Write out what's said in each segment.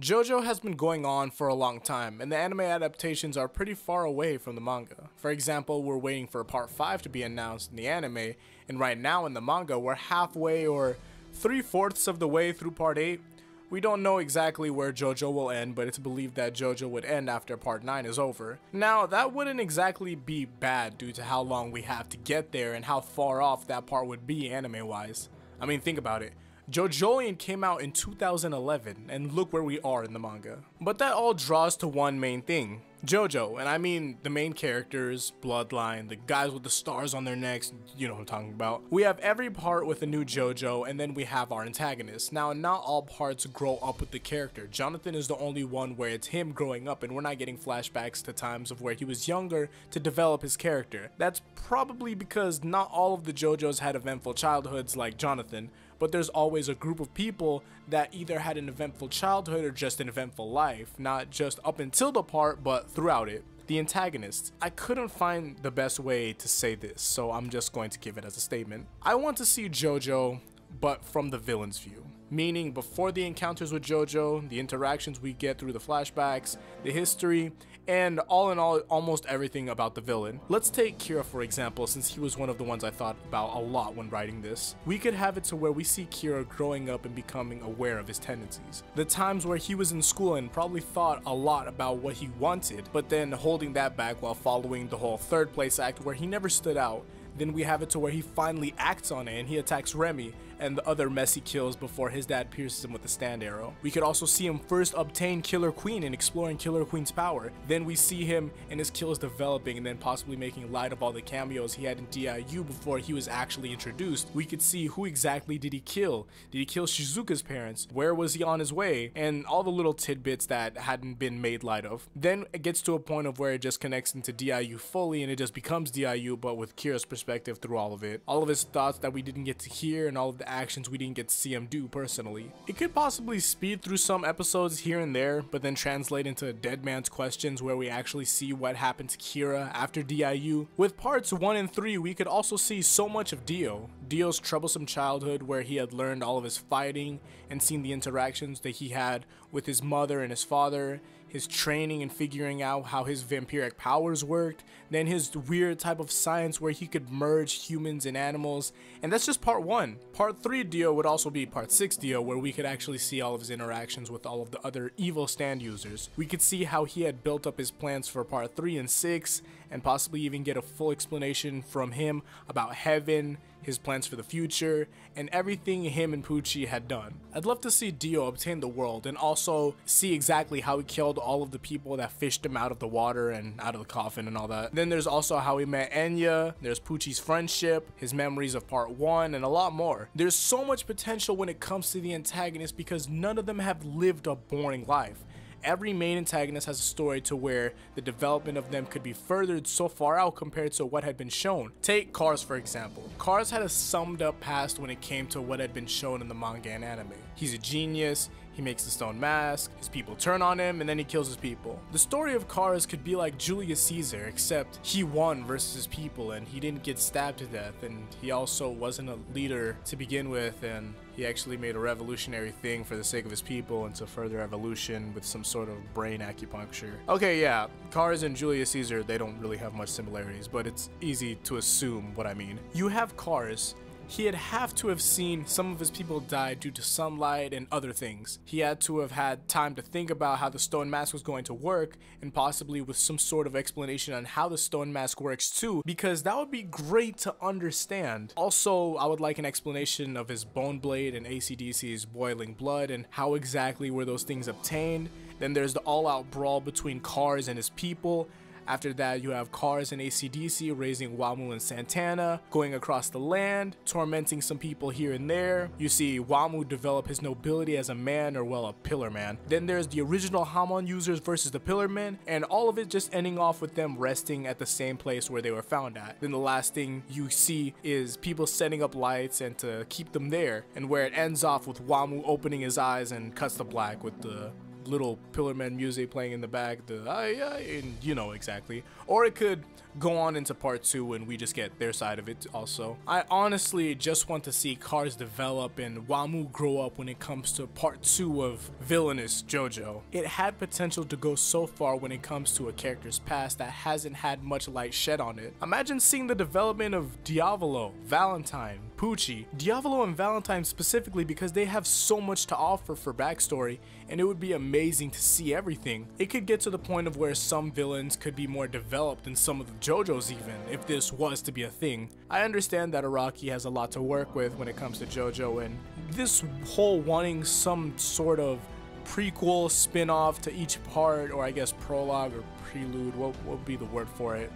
JoJo has been going on for a long time, and the anime adaptations are pretty far away from the manga. For example, we're waiting for part 5 to be announced in the anime, and right now in the manga, we're halfway or three fourths of the way through part 8. We don't know exactly where JoJo will end, but it's believed that JoJo would end after part 9 is over. Now, that wouldn't exactly be bad due to how long we have to get there and how far off that part would be anime wise. I mean, think about it. JoJolion came out in 2011, and look where we are in the manga. But that all draws to one main thing. JoJo, and I mean the main characters, Bloodline, the guys with the stars on their necks, you know what I'm talking about. We have every part with a new JoJo, and then we have our antagonist. Now, not all parts grow up with the character. Jonathan is the only one where it's him growing up, and we're not getting flashbacks to times of where he was younger to develop his character. That's probably because not all of the JoJos had eventful childhoods like Jonathan, but there's always a group of people that either had an eventful childhood or just an eventful life, not just up until the part, but throughout it. The antagonist. I couldn't find the best way to say this, so I'm just going to give it as a statement. I want to see JoJo, but from the villain's view meaning before the encounters with JoJo, the interactions we get through the flashbacks, the history, and all in all, almost everything about the villain. Let's take Kira for example, since he was one of the ones I thought about a lot when writing this. We could have it to where we see Kira growing up and becoming aware of his tendencies. The times where he was in school and probably thought a lot about what he wanted, but then holding that back while following the whole third place act where he never stood out then we have it to where he finally acts on it and he attacks Reimi and the other messy kills before his dad pierces him with a stand arrow. We could also see him first obtain Killer Queen and exploring Killer Queen's power. Then we see him and his kills developing and then possibly making light of all the cameos he had in DIU before he was actually introduced. We could see who exactly did he kill? Did he kill Shizuka's parents? Where was he on his way? And all the little tidbits that hadn't been made light of. Then it gets to a point of where it just connects into DIU fully and it just becomes DIU but with Kira's perspective through all of it. All of his thoughts that we didn't get to hear and all of the actions we didn't get to see him do personally. It could possibly speed through some episodes here and there, but then translate into Dead Man's Questions where we actually see what happened to Kira after DIU. With parts 1 and 3, we could also see so much of Dio. Dio's troublesome childhood where he had learned all of his fighting and seen the interactions that he had with his mother and his father, his training and figuring out how his vampiric powers worked, then his weird type of science where he could merge humans and animals, and that's just part 1. Part 3 Dio would also be part 6 Dio where we could actually see all of his interactions with all of the other evil stand users. We could see how he had built up his plans for part 3 and 6, and possibly even get a full explanation from him about heaven, his plans for the future, and everything him and Pucci had done. I'd love to see Dio obtain the world and also see exactly how he killed all of the people that fished him out of the water and out of the coffin and all that. Then there's also how he met Enya, there's Pucci's friendship, his memories of part 1, and a lot more. There's so much potential when it comes to the antagonist because none of them have lived a boring life every main antagonist has a story to where the development of them could be furthered so far out compared to what had been shown. Take Kars for example. Kars had a summed up past when it came to what had been shown in the manga and anime. He's a genius, he makes the stone mask, his people turn on him, and then he kills his people. The story of Kars could be like Julius Caesar, except he won versus his people and he didn't get stabbed to death, and he also wasn't a leader to begin with, and he actually made a revolutionary thing for the sake of his people and to further evolution with some sort of brain acupuncture. Okay, yeah, Kars and Julius Caesar, they don't really have much similarities, but it's easy to assume what I mean. You have Kars, he had have to have seen some of his people die due to sunlight and other things. He had to have had time to think about how the stone mask was going to work and possibly with some sort of explanation on how the stone mask works too because that would be great to understand. Also, I would like an explanation of his bone blade and ACDC's boiling blood and how exactly were those things obtained. Then there's the all-out brawl between Kars and his people after that, you have Kars and ACDC raising Wamuu and Santana, going across the land, tormenting some people here and there. You see Wamuu develop his nobility as a man or well a pillar man. Then there's the original Hamon users versus the pillar men, and all of it just ending off with them resting at the same place where they were found at. Then the last thing you see is people setting up lights and to keep them there, and where it ends off with Wamuu opening his eyes and cuts the black with the little Pillarman music playing in the back, the I, I, and you know exactly. Or it could go on into part two and we just get their side of it also. I honestly just want to see Kars develop and Wamuu grow up when it comes to part two of villainous JoJo. It had potential to go so far when it comes to a character's past that hasn't had much light shed on it. Imagine seeing the development of Diavolo, Valentine, Pucci, Diavolo and Valentine specifically because they have so much to offer for backstory and it would be amazing to see everything. It could get to the point of where some villains could be more developed than some of the JoJo's even, if this was to be a thing. I understand that Araki has a lot to work with when it comes to JoJo and this whole wanting some sort of prequel spin-off to each part or I guess prologue or prelude, what would be the word for it?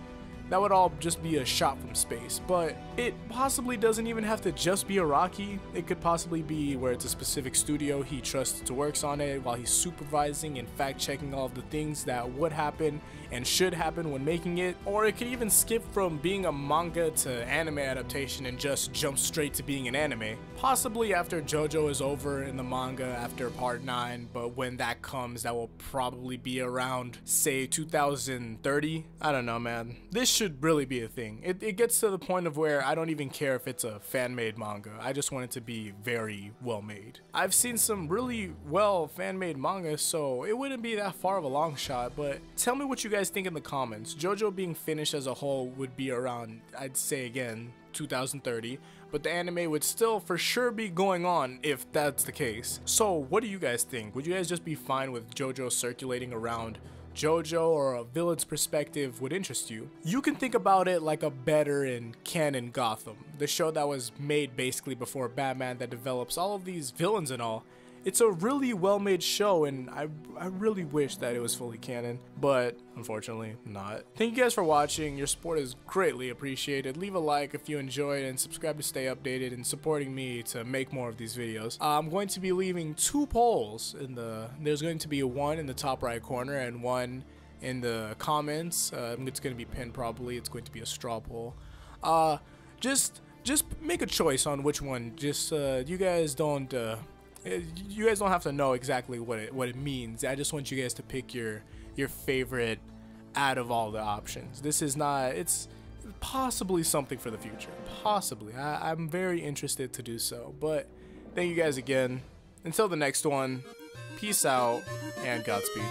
That would all just be a shot from space. But it possibly doesn't even have to just be Araki. It could possibly be where it's a specific studio he trusts to works on it while he's supervising and fact checking all the things that would happen and should happen when making it. Or it could even skip from being a manga to anime adaptation and just jump straight to being an anime. Possibly after JoJo is over in the manga after part 9, but when that comes, that will probably be around, say, 2030. I don't know, man. This should really be a thing. It, it gets to the point of where I don't even care if it's a fan-made manga. I just want it to be very well made. I've seen some really well fan-made manga, so it wouldn't be that far of a long shot, but tell me what you guys think in the comments. JoJo being finished as a whole would be around, I'd say again, 2030 but the anime would still for sure be going on if that's the case. So what do you guys think? Would you guys just be fine with JoJo circulating around JoJo or a villain's perspective would interest you. You can think about it like a better in canon Gotham, the show that was made basically before Batman that develops all of these villains and all, it's a really well made show, and I, I really wish that it was fully canon, but unfortunately not. Thank you guys for watching. Your support is greatly appreciated. Leave a like if you enjoyed, and subscribe to stay updated and supporting me to make more of these videos. I'm going to be leaving two polls in the. There's going to be one in the top right corner and one in the comments. Uh, it's going to be pinned probably. It's going to be a straw poll. Uh, just just make a choice on which one. Just uh, you guys don't uh, you guys don't have to know exactly what it what it means. I just want you guys to pick your your favorite out of all the options. This is not it's possibly something for the future. Possibly. I, I'm very interested to do so. But thank you guys again. Until the next one, peace out and Godspeed.